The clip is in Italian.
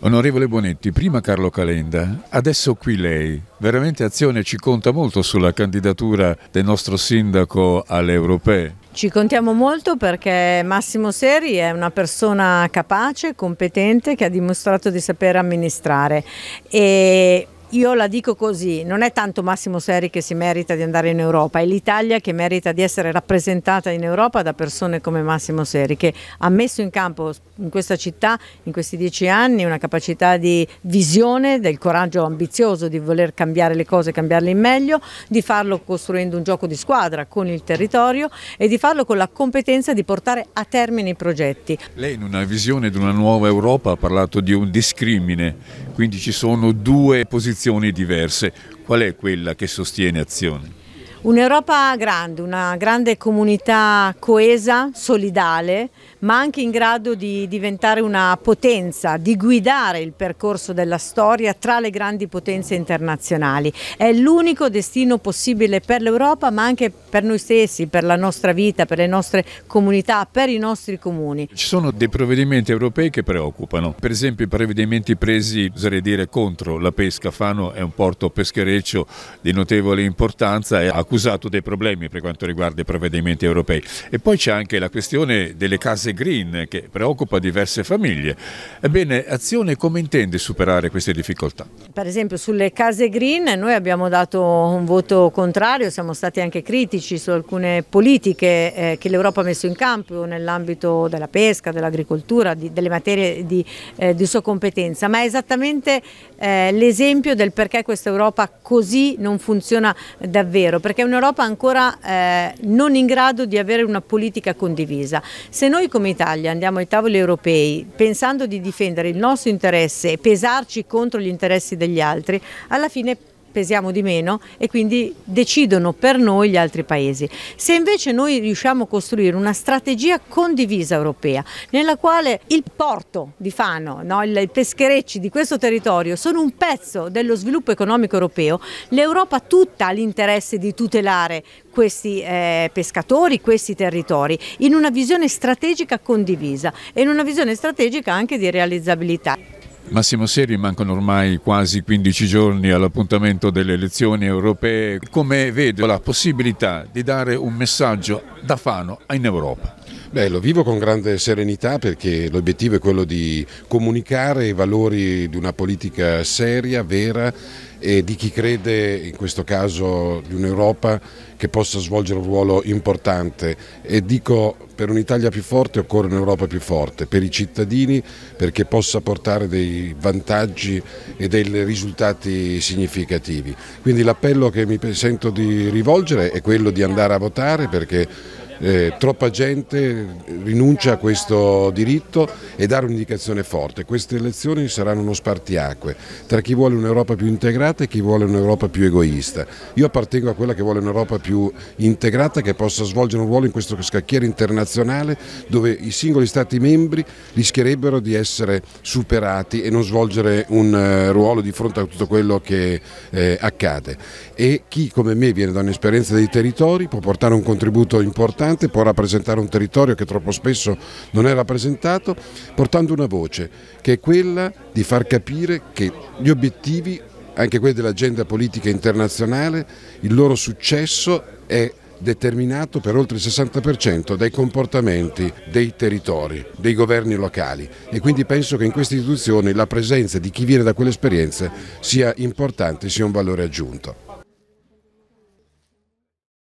Onorevole Bonetti, prima Carlo Calenda, adesso qui lei. Veramente Azione ci conta molto sulla candidatura del nostro sindaco alle europee. Ci contiamo molto perché Massimo Seri è una persona capace, competente, che ha dimostrato di saper amministrare e io la dico così, non è tanto Massimo Seri che si merita di andare in Europa, è l'Italia che merita di essere rappresentata in Europa da persone come Massimo Seri, che ha messo in campo in questa città, in questi dieci anni, una capacità di visione, del coraggio ambizioso di voler cambiare le cose, cambiarle in meglio, di farlo costruendo un gioco di squadra con il territorio e di farlo con la competenza di portare a termine i progetti. Lei in una visione di una nuova Europa ha parlato di un discrimine, quindi ci sono due posizioni diverse. Qual è quella che sostiene Azione? Un'Europa grande, una grande comunità coesa, solidale, ma anche in grado di diventare una potenza, di guidare il percorso della storia tra le grandi potenze internazionali. È l'unico destino possibile per l'Europa, ma anche per noi stessi, per la nostra vita, per le nostre comunità, per i nostri comuni. Ci sono dei provvedimenti europei che preoccupano, per esempio i provvedimenti presi, oserei dire, contro la pesca. Fano è un porto peschereccio di notevole importanza e accusato accusato dei problemi per quanto riguarda i provvedimenti europei. E poi c'è anche la questione delle case green che preoccupa diverse famiglie. Ebbene, Azione come intende superare queste difficoltà? Per esempio sulle case green noi abbiamo dato un voto contrario, siamo stati anche critici su alcune politiche eh, che l'Europa ha messo in campo nell'ambito della pesca, dell'agricoltura, delle materie di, eh, di, sua competenza, ma è esattamente eh, l'esempio del perché questa Europa così non funziona davvero, perché un'Europa ancora eh, non in grado di avere una politica condivisa. Se noi come Italia andiamo ai tavoli europei pensando di difendere il nostro interesse e pesarci contro gli interessi degli altri, alla fine pesiamo di meno e quindi decidono per noi gli altri paesi. Se invece noi riusciamo a costruire una strategia condivisa europea nella quale il porto di Fano, no, i pescherecci di questo territorio sono un pezzo dello sviluppo economico europeo, l'Europa tutta ha l'interesse di tutelare questi eh, pescatori, questi territori, in una visione strategica condivisa e in una visione strategica anche di realizzabilità. Massimo Seri mancano ormai quasi 15 giorni all'appuntamento delle elezioni europee. Come vedo la possibilità di dare un messaggio da Fano in Europa? Beh, lo vivo con grande serenità perché l'obiettivo è quello di comunicare i valori di una politica seria, vera e di chi crede in questo caso di un'Europa che possa svolgere un ruolo importante e dico per un'Italia più forte occorre un'Europa più forte, per i cittadini perché possa portare dei vantaggi e dei risultati significativi. Quindi l'appello che mi sento di rivolgere è quello di andare a votare perché eh, troppa gente rinuncia a questo diritto e dare un'indicazione forte. Queste elezioni saranno uno spartiacque tra chi vuole un'Europa più integrata e chi vuole un'Europa più egoista. Io appartengo a quella che vuole un'Europa più integrata che possa svolgere un ruolo in questo scacchiere internazionale dove i singoli Stati membri rischierebbero di essere superati e non svolgere un eh, ruolo di fronte a tutto quello che eh, accade. E chi come me viene da un'esperienza dei territori può portare un contributo importante importante, può rappresentare un territorio che troppo spesso non è rappresentato, portando una voce che è quella di far capire che gli obiettivi, anche quelli dell'agenda politica internazionale, il loro successo è determinato per oltre il 60% dai comportamenti dei territori, dei governi locali e quindi penso che in queste istituzioni la presenza di chi viene da quelle esperienze sia importante, sia un valore aggiunto.